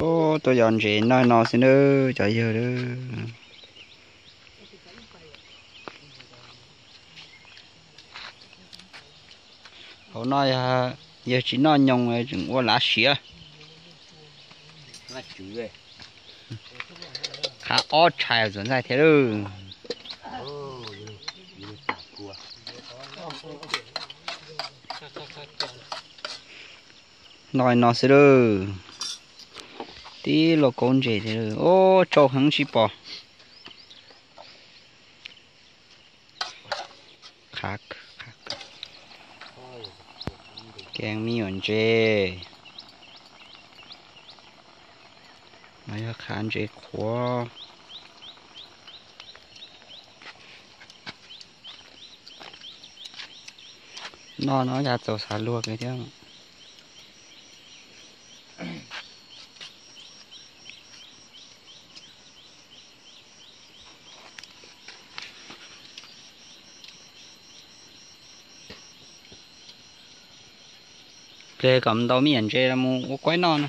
ô tôi dọn chị nói nó xin nữa chạy giờ đó họ nói à giờ chỉ nói nhông ấy chừng qua lá xía là chủ về khá ót chạy rồi này thế đó nói nó sẽ đó tí lo con chế thế đó ô cho hứng chỉ bỏ khác khác kèm mi ổn chế mấy cái khán chế khó nó nó ra tàu xả luộc cái chứ cái cầm đâu mi ẩn là mu quái non